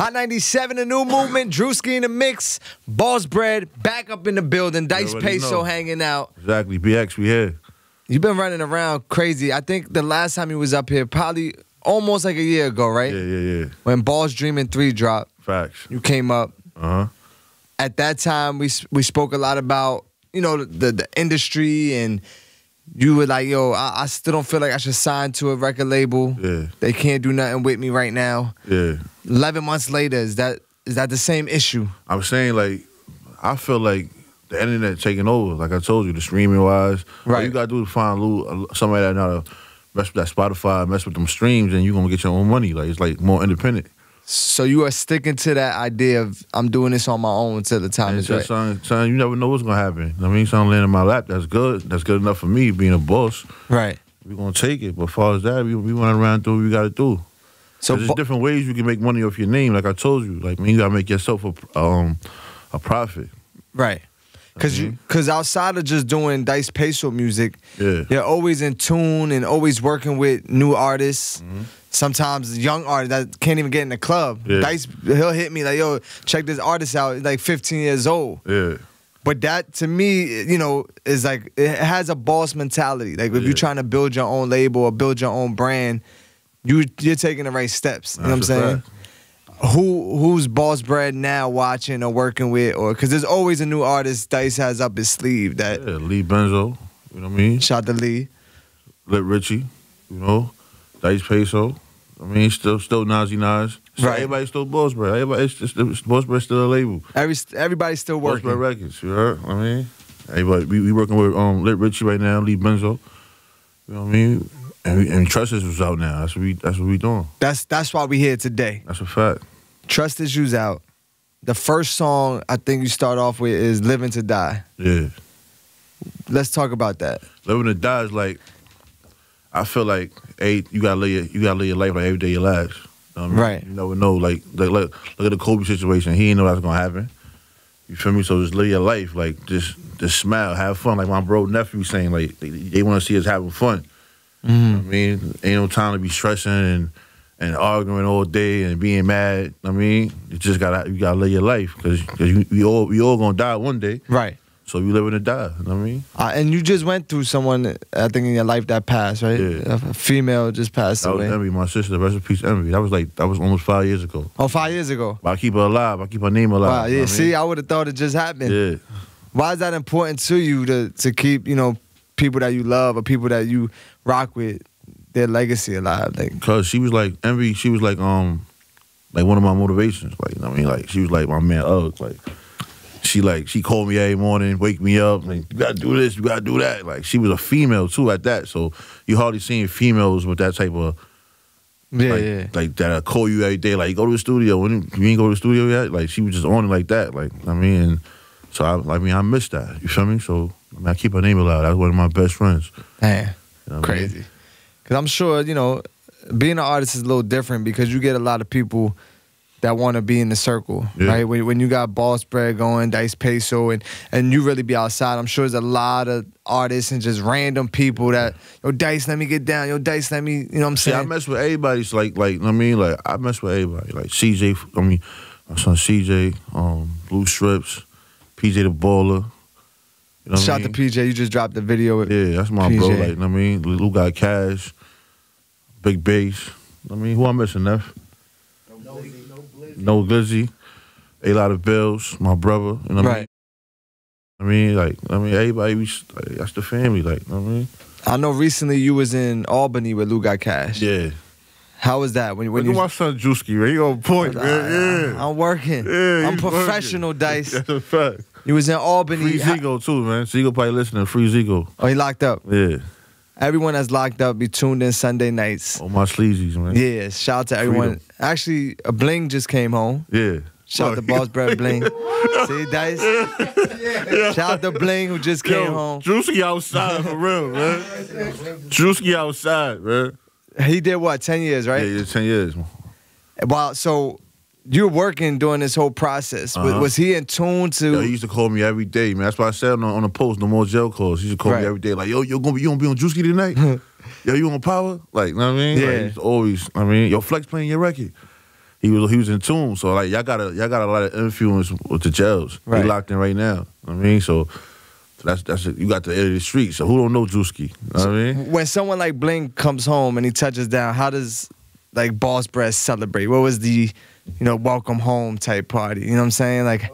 Hot 97, a new movement. Drewski in the mix. BossBred back up in the building. Dyce Payso know. hanging out. Exactly. BX, we here. You've been running around crazy. I think the last time you was up here, probably almost like a year ago, right? Yeah, yeah, yeah. When Balls Dreaming 3 dropped, Facts. you came up. Uh huh. At that time, we we spoke a lot about, you know, the, the industry and you were like, yo, I, I still don't feel like I should sign to a record label. Yeah, They can't do nothing with me right now. yeah. 11 months later, is that is that the same issue? I'm saying like, I feel like the internet taking over. Like I told you, the streaming wise. All Right. you gotta do is find a little, uh, somebody that know how to mess with that Spotify, mess with them streams, and you are gonna get your own money. Like it's like more independent. So you are sticking to that idea of I'm doing this on my own until the time And is right. son, son, you never know what's gonna happen. I mean, something land in my lap. That's good. That's good enough for me being a boss. Right. We're gonna take it. But as far as that, we we run around doing what we gotta do. So So there's bo- different ways you can make money off your name. Like I told you, like man, you gotta make yourself a um a profit. right. Cause you, cause outside of just doing Dyce Payso music, Yeah. you're always in tune and always working with new artists. Mm-hmm. Sometimes young artists that can't even get in the club. Yeah. Dyce, he'll hit me like, "Yo, check this artist out." He's like 15 years old. Yeah. But that to me, you know, is like it has a boss mentality. Like if Yeah. you're trying to build your own label or build your own brand, you you're taking the right steps. You know what I'm saying? Who who's BossBred now watching or working with or because there's always a new artist Dyce has up his sleeve that Yeah, Lee Benzo, you know what I mean? shot the Lee. Lit Richie, you know, Dyce Payso. I mean, still still Nazi Nas. So Right. Everybody still BossBred. Everybody, it's, it's, it's BossBred still a label. Every everybody's still working. Records, you heard? I mean, everybody, we, we working with um Lit Richie right now, Lee Benzo. You know what I mean? And, we, and Trust Us was out now. That's what we that's what we doing. That's that's why we here today. That's a fact. Trust Issues out. The first song I think you start off with is "Living to Die." Yeah. Let's talk about that. Living to die is like I feel like hey, you gotta live your, you gotta live your life like every day your last. You know I mean? Right. You never know. Like, like look, look at the Kobe situation. He didn't know that's gonna happen. You feel me? So just live your life. Like just just smile, have fun. Like my bro nephew saying, like they, they want to see us having fun. You know what I mean, ain't no time to be stressing and and arguing all day and being mad. I mean, you just gotta you gotta live your life because you, we all we all gonna die one day. Right. So you living to die. You know what I mean? Uh, and you just went through someone, I think, in your life that passed, right? Yeah. A female just passed That was. Envy, my sister. Rest in peace, Envy. That was like that was almost five years ago. Oh, five years ago. But I keep her alive. I keep her name alive. Wow. you know Yeah. I See, mean? I would have thought it just happened. yeah. Why is that important to you to to keep you know people that you love or people that you rock with their legacy alive? Like, Cause she was like Envy. She was like um, like one of my motivations. Like you know what I mean, like she was like my man. Ugg. Like she like she called me every morning, wake me up. Like you gotta do this, you gotta do that. Like she was a female too at that. So you hardly seen females with that type of yeah, like, yeah. like that. I call you every day. Like go to the studio. When you ain't go to the studio yet. Like she was just on it like that. Like I mean, so I, I mean I missed that. You feel me? So I, mean, I keep her name alive. That's one of my best friends. Man, You know what I mean? crazy. Because I'm sure you know being an artist is a little different because you get a lot of people that want to be in the circle, Yeah. right? When, when you got BossBred going, Dyce Payso, and and you really be outside, I'm sure there's a lot of artists and just random people that yo Dyce, let me get down, yo Dyce, let me, you know what I'm saying? See, I mess with everybody. It's like, like, I mean, like, I mess with everybody. Like CJ, I mean, my son CJ, um, Blue Strips, PJ the Baller. You know what Shout I mean? to PJ, you just dropped the video with Yeah, that's my bro. Like, you know what I mean, Lou got cash, big bass. I mean, who I'm missing, Neff? No Glizzy, a lot of bills. My brother. You know what Right. I mean? I mean, like, I mean, everybody. We, that's the family. Like, you know what I mean? I know recently you was in Albany with Lou Got Cash. Yeah. How was that when when Look you? at my son Drewski, man. He on point, man. Yeah. I'm working. Yeah, I'm professional, working. Dyce. That's a fact. He was in Albany. Free Zigo too, man. Zigo probably listening. Free Zigo. Oh, he locked up. Yeah. Everyone that's locked up be tuned in Sunday nights. Oh my sleazies, man. Yeah, shout out to everyone. Freedom. Actually, a Bling just came home. Yeah. Shout out to BossBred Bling. See, Dyce? Shout out to Bling who just came Yo, home. Drewski outside for real, man. Drewski outside, man. He did what, 10 years, right? yeah, ten years. Wow, so you're working during this whole process. Was- Uh-huh. Was he in tune to. Yo, he used to call me every day, man. That's why I said on, on the post, no more jail calls. He used to call Right. me every day, like, yo, you're gonna be, you gonna be on Drewski tonight? yo, you on power? Like, you know what I mean? Like, Yeah. he's always, I mean, yo, Flex playing your record. he was he was in tune. So like y'all got a y'all got a lot of influence with the jails. Right. He locked in right now. I mean, so that's that's you got the edge of the street. So who don't know Drewski? You know what I mean, When someone like Bling comes home and he touches down, how does like BossBred celebrate? What was the, you know, welcome home type party? You know what I'm saying? Like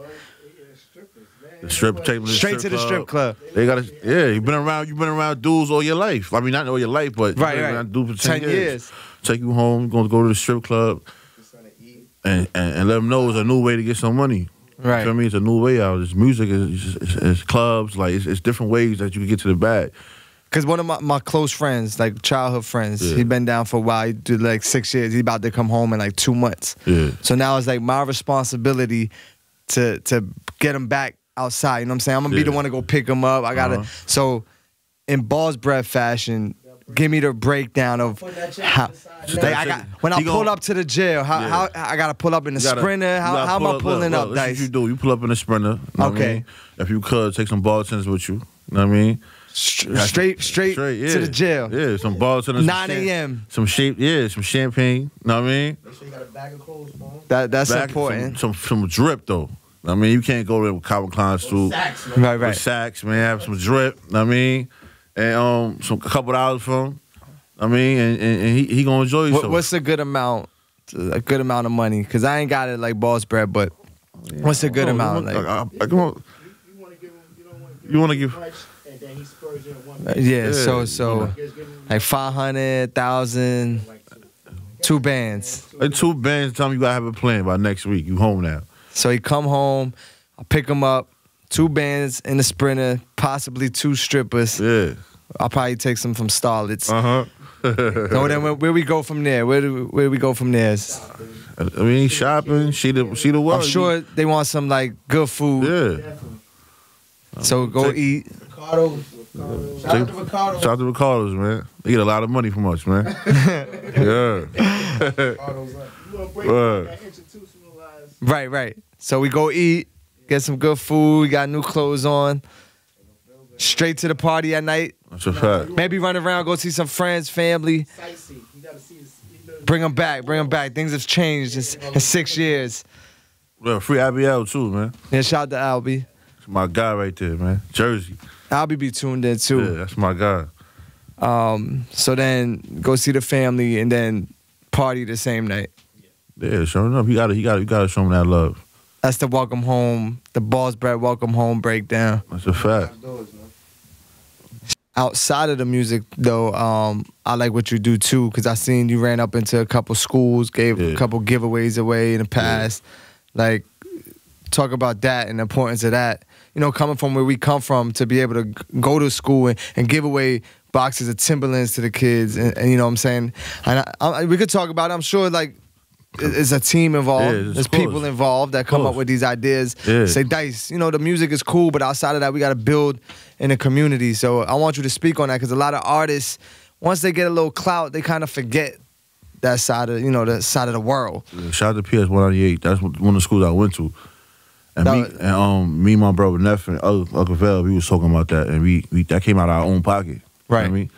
the strip table, the straight to the strip club. They got to yeah. You've been around. You've been around dudes all your life. I mean, not all your life, but you've Right, been right. around dudes for ten, 10 years. Take you home. Going to go to the strip club. And, and, and let them know it's a new way to get some money. Right. You feel me? It's a new way out. It's music. It's, it's, it's clubs. Like it's, it's different ways that you can get to the bag. Cause one of my, my close friends, like childhood friends, Yeah. he been down for a while. He did like six years. He about to come home in like two months. Yeah. So now it's like my responsibility to to get him back outside. You know what I'm saying? I'm gonna be the one to go pick him up. I gotta. Uh-huh. So in BossBred fashion, give me the breakdown of how. Like I got check- when I pull up to the jail, how, Yeah. how I gotta pull up in the gotta- sprinter? How, how am I pulling look, up, look, this Dyce? What you do? You pull up in the sprinter. you know what I Okay. mean? If you could, take some bartenders with you. You know what I mean? Straight straight, straight, yeah. to the jail. Yeah, some bartenders. some 9 a.m. Some shape, yeah, some champagne. You know what I mean? Make sure you got a bag of clothes, man. That that's Back- important. Some, some some drip though. I mean, you can't go there with Calvin Klein suit. Sacks, man. Right, With right. sacks, man. Have some drip. You know what I mean, and um, some a couple dollars from. I mean, and, and, and he he gonna enjoy What, what's a good amount? A good amount of money? Cause I ain't got it like BossBred, but what's a good Oh, amount? I, Like, I, I, come on. You want to give him, you don't want to give You wanna give- much, and then he spurs you in one. uh, yeah, Yeah, so so wanna- Just give him like five hundred thousand, like two. two bands. Like two bands tell me you gotta have a plan by next week. You home now. So he come home, I pick him up, two bands in the sprinter, possibly two strippers. Yeah. I'll probably take some from Starlets. Uh huh. So then where, where we go from there? Where do where we go from there? I mean, shopping, see the see the world. I'm sure they want some like good food. Yeah. So go Take- eat. Ricardo. Ricardo. Shout out to Ricardo. Shout out to Ricardo's, man. They get a lot of money from us, man. yeah. Ricardo's like, you want to break Word. that institutionalized. Right, right. So we go eat, get some good food, we got new clothes on. Straight to the party at night. That's a fact. Maybe run around, go see some friends, family. Sightsee. You got to see his. you know- Bring them back, bring them back. Things have changed in, in six years. Well, free IBL too, man. Yeah, shout out to Albie. That's my guy right there, man. Jersey. Albie be be tuned in too. Yeah, that's my guy. Um, so then go see the family and then party the same night. Yeah, showing up. You gotta, you gotta, you gotta show him that love. That's the welcome home, the BossBred welcome home breakdown. That's a fact. Outside of the music though um i like what you do too because i seen you ran up into a couple schools gave Yeah. a couple giveaways away in the past like talk about that and the importance of that you know coming from where we come from to be able to go to school and, and give away boxes of timberlands to the kids and, and you know what i'm saying and I, I, we could talk about it i'm sure like it's a team involved. Yeah, There's course. people involved that come up with these ideas. Yeah. Say, Dice, you know, the music is cool, but outside of that, we got to build in the community. So I want you to speak on that because a lot of artists, once they get a little clout, they kind of forget that side of you know the side of the world. Yeah, Shout out to PS 198. That's one of the schools I went to. And That me, was- and um, me, my brother Neff, and Uncle Uncle Vel, we was talking about that, and we, we that came out of our own pocket. You know what I mean,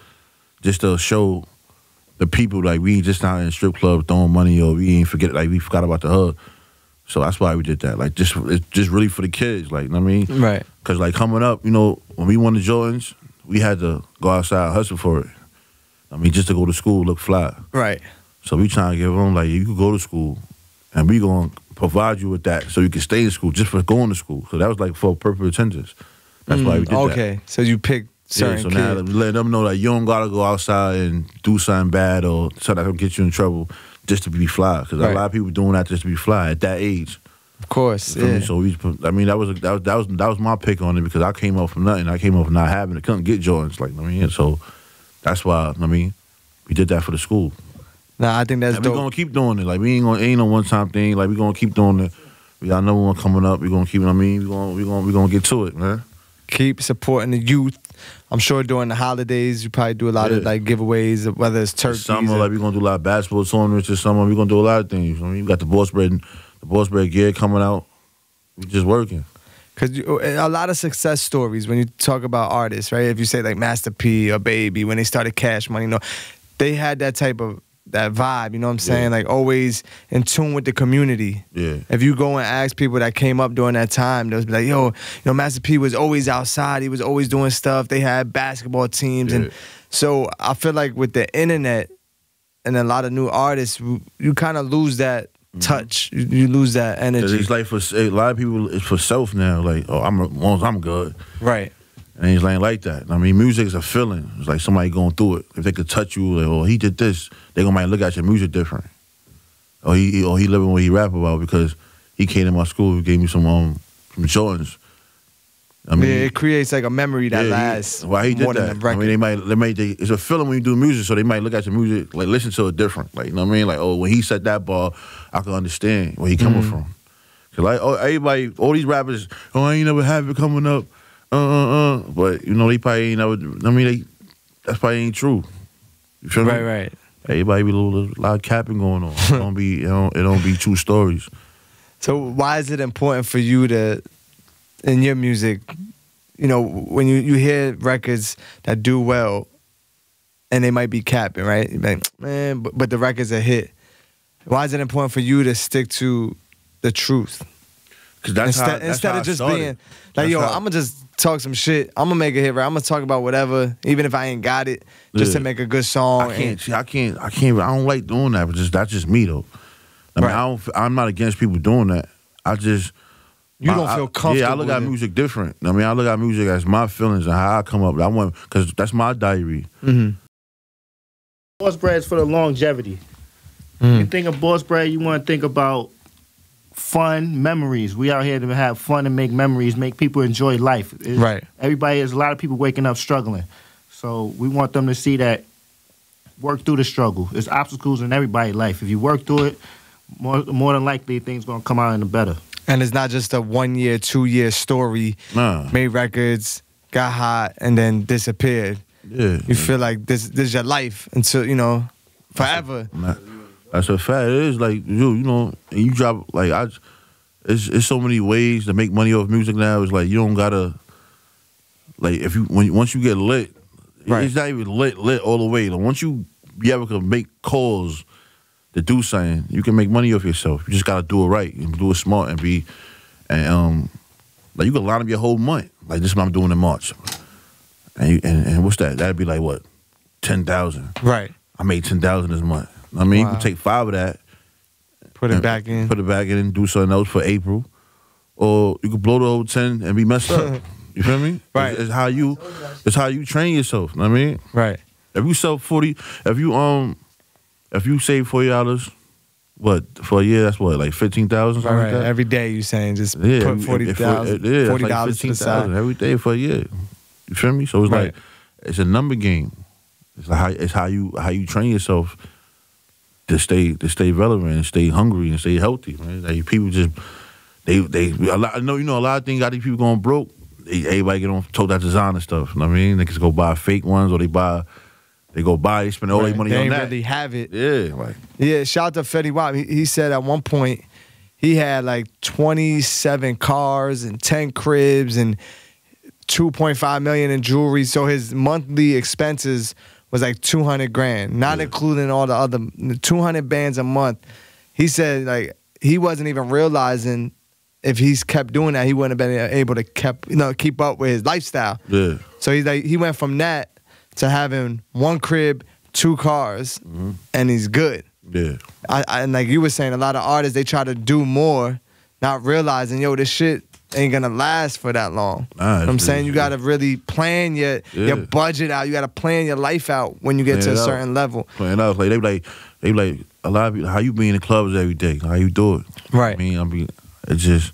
just to show the people like we just not in strip club throwing money, or we ain't forget like we forgot about the hood. So that's why we did that. Like just it's just really for the kids. Like you know what I mean, Right. because like coming up, you know, when we won the Jordans, we had to go outside and hustle for it. I mean, just to go to school, look fly. Right. So we trying to give them like you could go to school, and we gonna provide you with that so you can stay in school just for going to school. So that was like for purpose attendance. That's why we did that. Mm, okay. So you pick certain Yeah, so now kids. let them know that you don't gotta go outside and do something bad or something that'll get you in trouble just to be fly. Because Right. a lot of people doing that just to be fly at that age. of course. Feel me? Yeah. So we, I mean, that was that was that was that was my pick on it because I came up from nothing. I came up from not having it, couldn't get Jordans. Like I mean, so that's why I mean, we did that for the school. Nah, I think that's we dope. gonna keep doing it. Like we ain't gonna ain't no one time thing. Like we gonna keep doing it. We got another one coming up. We gonna keep. I mean, we gonna we gonna we gonna get to it, man. keep supporting the youth. I'm sure during the holidays you probably do a lot of like giveaways, whether it's This summer, like we gonna do a lot of basketball tournaments this summer. We gonna do a lot of things. I mean, we got the BossBred, the BossBred gear coming out. We just working. Because a lot of success stories when you talk about artists, right? If you say like Master P or Baby, when they started Cash Money, you know, they had that type of that vibe. You know what I'm saying? Like always in tune with the community. Yeah. If you go and ask people that came up during that time, they'll be like, "Yo, you know, Master P was always outside. He was always doing stuff. They had basketball teams, Yeah. and so I feel like with the internet and a lot of new artists, you- kind of lose that mm-hmm. touch. You, you lose that energy. It's like for a lot of people, it's for self now. Like, oh, I'm long I'm good, right. And it's ain't like that. I mean, music is a feeling. It's like somebody going through it. If they could touch you, like, oh, he did this, they gonna might look at your music different. Or he, or he living what he rap about because he came to my school, he gave me some um, some Jordans. I yeah, it creates like a memory that yeah, he- lasts Why he did more that? I mean, they might, they might, they, it's a feeling when you do music, so they might look at your music, like listen to it different. Like, you know what I mean? Like, oh, when he said that bar, I can understand where he coming Mm-hmm. from. Cause like, oh, everybody, all these rappers, oh, I ain't never have it coming up, uh, uh, uh. But you know, they probably ain't never. I mean, they, that's probably ain't true. You feel me? right, right. Everybody be a little, a lot of capping going on. It don't be, it don't, it don't be true stories. So why is it important for you to, in your music, you know, when you, you hear records that do well, and they might be capping, right? You're like, man, but, but the record's a hit. Why is it important for you to stick to the truth Cause that's instead how, that's instead how of I just started. being like, That's yo, how- I'm gonna just talk some shit. I'm gonna make a hit, right? I'm gonna talk about whatever, even if I ain't got it, just to make a good song. I can't. See, I can't. I can't. I don't like doing that. But just that's just me though. I mean, Right. I don't. I'm not against people doing that. I just. you don't I- feel comfortable. Yeah, I look at it. music different. I mean, I look at music as my feelings and how I come up. I want because that's my diary. Mhm. BossBred is for the longevity. Mm. You think of BossBred, you want to think about fun memories. We out here to have fun and make memories, make people enjoy life. It's- Right. Everybody, there's a lot of people waking up struggling. So we want them to see that work through the struggle. There's obstacles in everybody's life. If you work through it, more, more than likely things gonna come out in the better. And it's not just a one year, two year story. Nah. Made records, got hot, and then disappeared. Yeah. You feel like this this is your life until you know forever. Nah, That's a fact. It is like you, you know, and you drop like I. It's it's so many ways to make money off music now. It's like you don't gotta. Like if you when once you get lit, Right. it's not even lit lit all the way. Like once you be able to make calls to do something, you can make money off yourself. You just gotta do it right and do it smart and be, and um, like you can line up your whole month. Like this is what I'm doing in March, and you, and, and what's that? That'd be like what, ten thousand. Right. I made ten thousand this month. I mean, you can take five of that, Put it back in. put it back in, and do something else for April, or you could blow the whole ten and be messed up. you feel me? Right. It's, it's how you, it's how you train yourself. know what I mean, right. if you sell forty, if you um, if you save forty dollars, what for a year? That's what like fifteen thousand, Right, like that. Every day you saying just yeah, put forty thousand, yeah, forty like dollars to the side. 15,000 every day for a year. You feel me? So it's Right. like it's a number game. It's like how it's how you how you train yourself to stay to stay relevant and stay hungry and stay healthy. Man. Like people just they they a lot, I know you know a lot of things got these people going broke. They, everybody get on told that designer stuff. You know what I mean? They just go buy fake ones or they buy they go buy they spend all Right. their money they on that. really have it. yeah, like Yeah, shout out to Fetty Wap. He, he said at one point he had like 27 cars and 10 cribs and 2.5 million in jewelry. So his monthly expenses was like 200 grand, not Yeah. including all the other 200 bands a month. He said like he wasn't even realizing if he's kept doing that, he wouldn't have been able to kept you know keep up with his lifestyle. yeah. So he's like he went from that to having one crib, two cars, Mm-hmm. and he's good. Yeah. I, I, and like you were saying, a lot of artists they try to do more, not realizing yo this shit ain't gonna last for that long. Nah, You know what I'm saying you gotta really plan your your budget out. You gotta plan your life out when you get Plan to a out. certain level. playing out. Like they be like they be like a lot of people. How you be in the clubs every day? How you do it? Right. I mean, I mean, it's just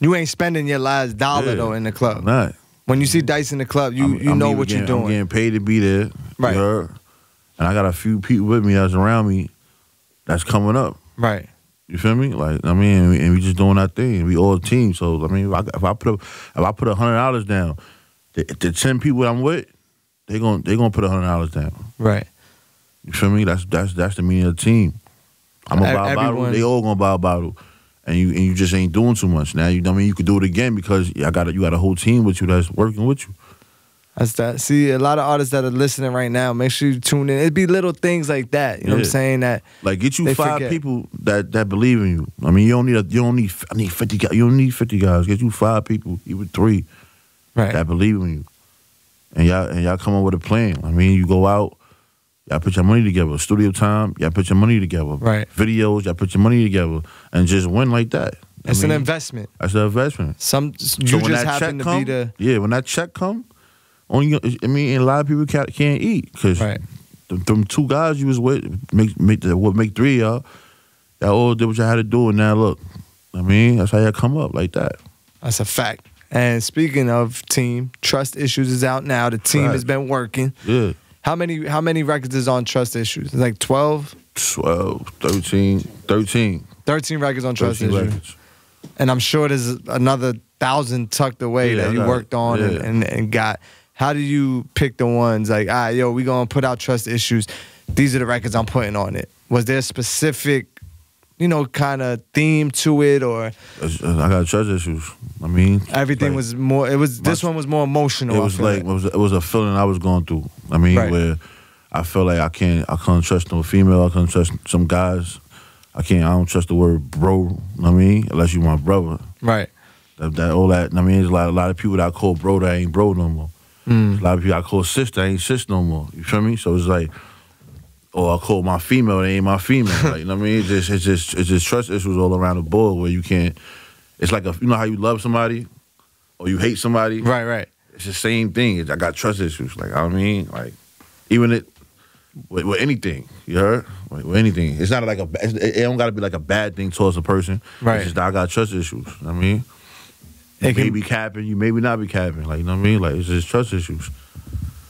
You ain't spending your last dollar Yeah. though in the club. not. When you see Dyce in the club, you I'm- you I'm know what you're getting- I'm doing. getting paid to be there. Right. And I got a few people with me that's around me that's coming up. Right. You feel me? Like I mean, and we, and we just doing our thing. We all a team. So I mean, if I, if I put a, if I put a hundred dollars down, the, the ten people I'm with, they gon' they gonna put a hundred dollars down. Right. You feel me? That's that's that's the meaning of the team. I'm gonna buy a bottle. They all gonna buy a bottle, and you and you just ain't doing too much. Now you, I mean, you could do it again because I got a, you got a whole team with you that's working with you. That's that. See, a lot of artists that are listening right now, make sure you tune in. It'd be little things like that. You know what I'm saying? That Like get you five forget. people that that believe in you. I mean, you don't need a you don't need I need fifty guys. You don't need fifty guys. Get you five people, even three right. that believe in you, and y'all and y'all come up with a plan. I mean, you go out, y'all put your money together. Studio time, y'all put your money together. Right. Videos, y'all put your money together, and just win like that. I It's an investment. That's an investment. Some you when just happen to come, be the yeah. When that check come, only I mean, a lot of people can't, can't eat because right. them, them two guys you was with make make the, what make three of y'all. Y'all all did what y'all had to do, and now look. I mean, that's how y'all come up like that. That's a fact. And speaking of team, Trust Issues is out now. The team Right. has been working. Yeah. How many how many records is on Trust Issues? It's like 12, 12, 13, 13. 13 records on Trust 13 Issues. records. And I'm sure there's another thousand tucked away Yeah, that you worked on and, and, and got. How do you pick the ones like, ah, yo, we gonna put out Trust Issues. These are the records I'm putting on it. Was there a specific, you know, kind of theme to it, or I got trust issues. I mean, everything like, was more? It was this my- one was more emotional. It was feel like it was, it was a feeling I was going through. I mean, Right. where I felt like I can't, I can't trust no female. I can't trust some guys. I can't. I don't trust the word bro. know what I mean, unless you my brother. right. That, that all that. I mean, there's a lot, a lot of people that I call bro that ain't bro no more. Mm. A lot of people I call sister I ain't sis no more. You feel me? So it's like, or I call my female, they ain't my female. like, you know what I mean? It's just, it's just, it's just trust issues all around the board where you can't. It's like a, you know how you love somebody, or you hate somebody. Right, right. It's the same thing. It's- I got trust issues. Like I mean, like even it with, with anything. You heard? With, with anything. It's not like a. It, it don't got to be like a bad thing towards a person. Right. It's just that I got trust issues. I mean. You It may can- be capping, you maybe not be capping. Like, you know what I mean? Like, it's just trust issues.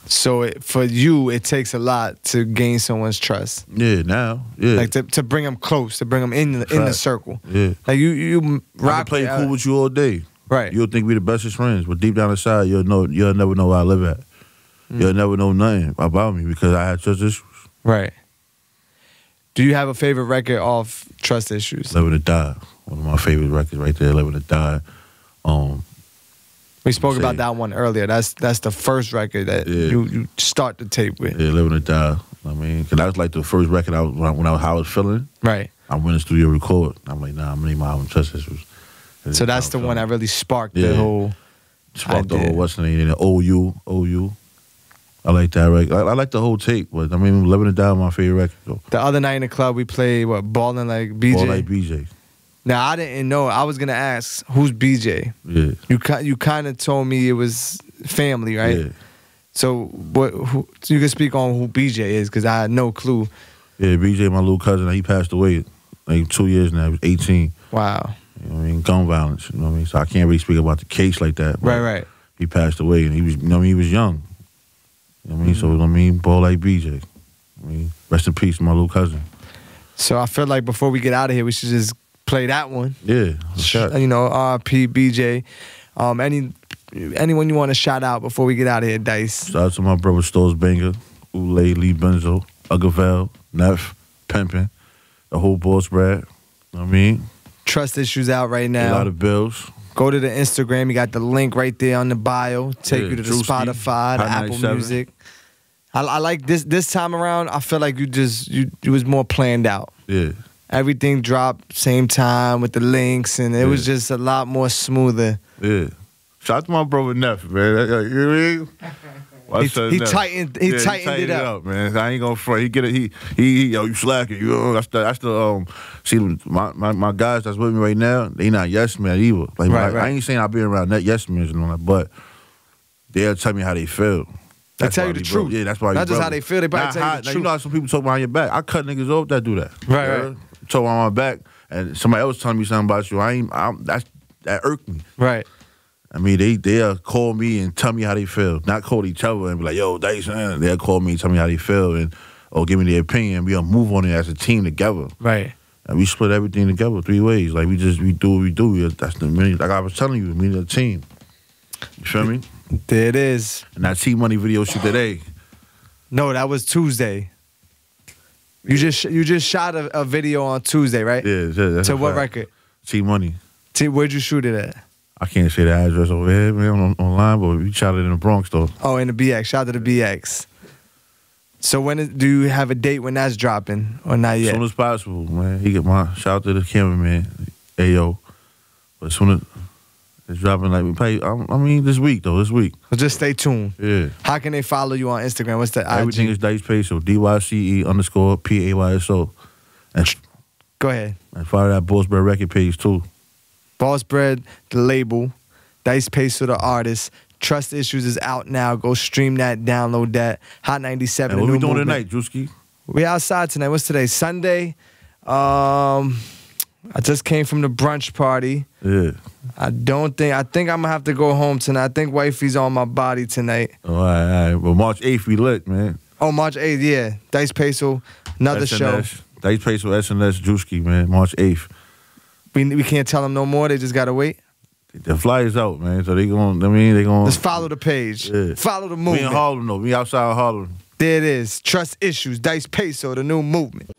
So it, for you, it takes a lot to gain someone's trust, Yeah, now. Yeah. like to, to bring them close, to bring them in the, in the circle. yeah. Like you, you I rock play uh, cool with you all day. right. You'll think we the bestest friends, but deep down inside, you'll know you'll never know where I live at. Mm. You'll never know nothing about me because I had trust issues. right. Do you have a favorite record off Trust Issues? Living to Die. One of my favorite records right there, Living to Die. Um, We spoke Say- about that one earlier. That's that's the first record that Yeah. you, you start the tape with. yeah, Living to Die. I mean, because that was like the first record I was, when I, was, how I was feeling. Right. I went in the studio record. I'm like, nah, I'm gonna need my album Trust Issues. So that's the one that really sparked the whole. Sparked the I whole what's the name? The OU, OU. I like that record. I, I like the whole tape, but I mean, Living to Die my favorite record. Though. The other night in the club, we played what balling like BJ. All like BJ. Now I didn't know. I was gonna ask who's BJ. Yeah. You you kind of told me it was family, right? Yeah. So what? Who, so you can speak on who BJ is because I had no clue. Yeah, BJ, my little cousin, he passed away like two years now. He was 18. Wow. You know what I mean? Gun violence. You know what I mean? So I can't really speak about the case like that. but Right, right. He passed away and he was, you know I mean? He was young. You know what I mean? So, Mm-hmm. I mean, ball like BJ. I mean, rest in peace, my little cousin. So I feel like before we get out of here, we should just play that one. Yeah. shot. You know, RP BJ. Um, any anyone you want to shout out before we get out of here, Dyce? Shout out to my brother Stores Banger, Ule, Lee Benzo, Agavel, Neff, Pimpin, the whole BossBred. You know what I mean? Trust issues out right now. A lot of bills. Go to the Instagram. You got the link right there on the bio. Take Yeah, you to the Spotify, the Apple Music. I, I like this this time around. I feel like you just you it was more planned out. Yeah. Everything dropped same time with the links, and it was just a lot more smoother. Yeah. Shout out to my brother Neff, man. That- that- You know what I mean? My He- son he Neff. tightened- he tightened it up. man. I ain't gonna front. He get it. He he, he yo, you slacking. You know, that's the that's the um. See, my, my my guys that's with me right now, they not yes man either. Like Right, I, right. I ain't saying I be around that yes men and all that, but they'll tell me how they feel. They tell you the we bro- truth. Yeah, that's why. Not we just how they feel, they probably Not tell you how- the now, truth. know how some people talk behind your back. I cut niggas off that do that. Right, You right. Talk behind my back, and somebody else telling me something about you. I ain't. I'm, that's that irked me. Right. I mean, they they'll call me and tell me how they feel. Not call each other and be like, "Yo, Dyce," man. They'll call me and tell me how they feel and or give me their opinion. We'll move on it as a team together. Right. And we split everything together three ways. Like we just we do what we do. We- That's the minute. Like I was telling you, we need a team. You feel me? There it is. And that T Money video shoot today. No, that was Tuesday. You just you just shot a, a video on Tuesday, right? Yeah, to what fact. record? T Money. T, where'd you shoot it at? I can't say the address over here, man, on, online, but we shot it in the Bronx though. Oh, in the BX. Shout out to the BX. So when is, do you have a date when that's dropping or not yet? As soon as possible, man. He get my shout out to the cameraman, Ayo. But as soon as it's dropping, like we pay. I, I mean, this week though, this week. So just stay tuned. Yeah. How can they follow you on Instagram? What's the Everything IG? is Dyce Payso, D Y C E underscore P A Y S O. And, Go ahead. and follow that BossBred record page too. BossBred, the label. Dyce Payso, the artist. Trust Issues is out now. Go stream that, download that. Hot 97. And what we doing movement. tonight, Drewski? We outside tonight. What's today? Sunday. Um, I just came from the brunch party. Yeah. I don't think. I think I'm gonna have to go home tonight. I think wifey's on my body tonight. All right, all right. Well, March 8th, we lit, man. Oh, March 8th. Yeah, Dyce Payso, another show. SNS. Dyce Payso, SNS, Drewski, man. March 8th. We we can't tell them no more. They just gotta wait. The flyers out, man. So they going, I mean, they going. Let's follow the page. Yeah. Follow the movement. We in. Harlem, though. We outside Harlem. There it is. Trust Issues. Dyce Payso, the new movement.